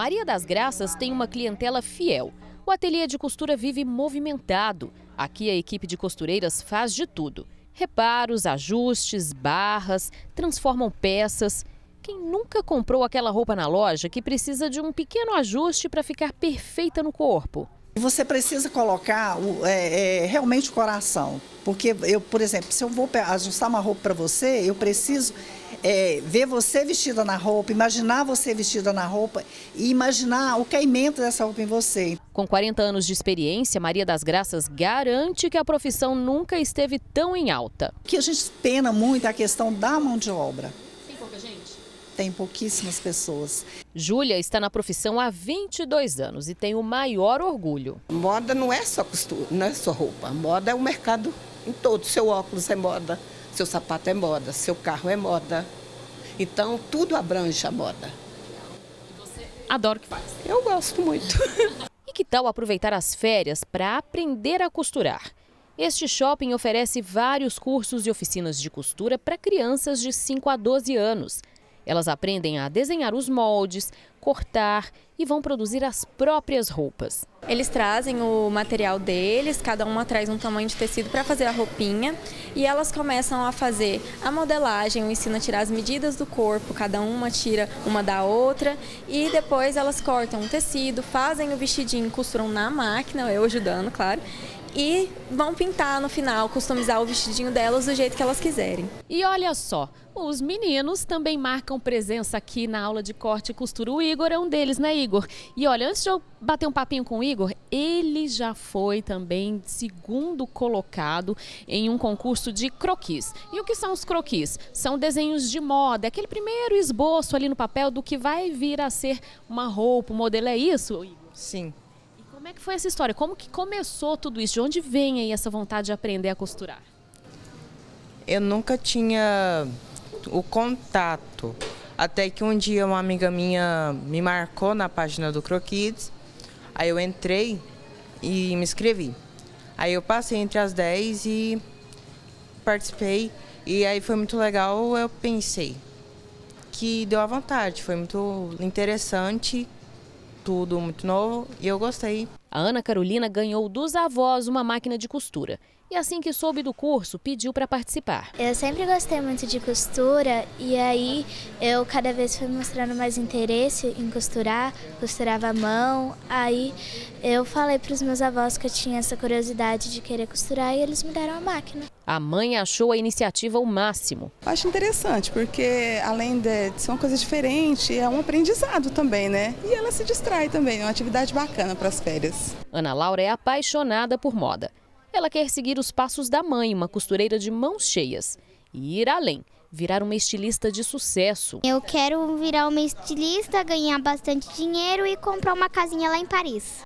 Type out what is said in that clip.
Maria das Graças tem uma clientela fiel. O ateliê de costura vive movimentado. Aqui a equipe de costureiras faz de tudo: reparos, ajustes, barras, transformam peças. Quem nunca comprou aquela roupa na loja que precisa de um pequeno ajuste para ficar perfeita no corpo? Você precisa colocar o, é, é, realmente o coração. Porque eu, por exemplo, se eu vou ajustar uma roupa para você, eu preciso é, ver você vestida na roupa, imaginar você vestida na roupa e imaginar o caimento dessa roupa em você. Com 40 anos de experiência, Maria das Graças garante que a profissão nunca esteve tão em alta. O que a gente pena muito é a questão da mão de obra. Tem pouquíssimas pessoas. Júlia está na profissão há 22 anos e tem o maior orgulho. Moda não é só costura, não é só roupa. Moda é o mercado em todo. Seu óculos é moda, seu sapato é moda, seu carro é moda. Então, tudo abrange a moda. Você adora o que faz? Eu gosto muito. e que tal aproveitar as férias para aprender a costurar? Este shopping oferece vários cursos e oficinas de costura para crianças de 5 a 12 anos. Elas aprendem a desenhar os moldes, cortar e vão produzir as próprias roupas. Eles trazem o material deles, cada uma traz um tamanho de tecido para fazer a roupinha e elas começam a fazer a modelagem, o ensino a tirar as medidas do corpo, cada uma tira uma da outra e depois elas cortam o tecido, fazem o vestidinho, costuram na máquina, eu ajudando, claro, e vão pintar no final, customizar o vestidinho delas do jeito que elas quiserem. E olha só, os meninos também marcam presença aqui na aula de corte e costura. O Igor é um deles, né, Igor? E olha, antes de eu bater um papinho com o Igor, ele já foi também segundo colocado em um concurso de croquis. E o que são os croquis? São desenhos de moda, aquele primeiro esboço ali no papel do que vai vir a ser uma roupa, um modelo. É isso, Igor? Sim. Como é que foi essa história? Como que começou tudo isso? De onde vem aí essa vontade de aprender a costurar? Eu nunca tinha o contato. Até que um dia uma amiga minha me marcou na página do Croquids. Aí eu entrei e me inscrevi. Aí eu passei entre as 10 e participei. E aí foi muito legal, eu pensei que deu à vontade, foi muito interessante tudo muito novo e eu gostei. A Ana Carolina ganhou dos avós uma máquina de costura. E assim que soube do curso, pediu para participar. Eu sempre gostei muito de costura e aí eu cada vez fui mostrando mais interesse em costurar, costurava a mão. Aí eu falei para os meus avós que eu tinha essa curiosidade de querer costurar e eles me deram a máquina. A mãe achou a iniciativa o máximo. Acho interessante, porque além de ser uma coisa diferente, é um aprendizado também, né? E ela se distrai também, é uma atividade bacana para as férias. Ana Laura é apaixonada por moda. Ela quer seguir os passos da mãe, uma costureira de mãos cheias, e ir além, virar uma estilista de sucesso. Eu quero virar uma estilista, ganhar bastante dinheiro e comprar uma casinha lá em Paris.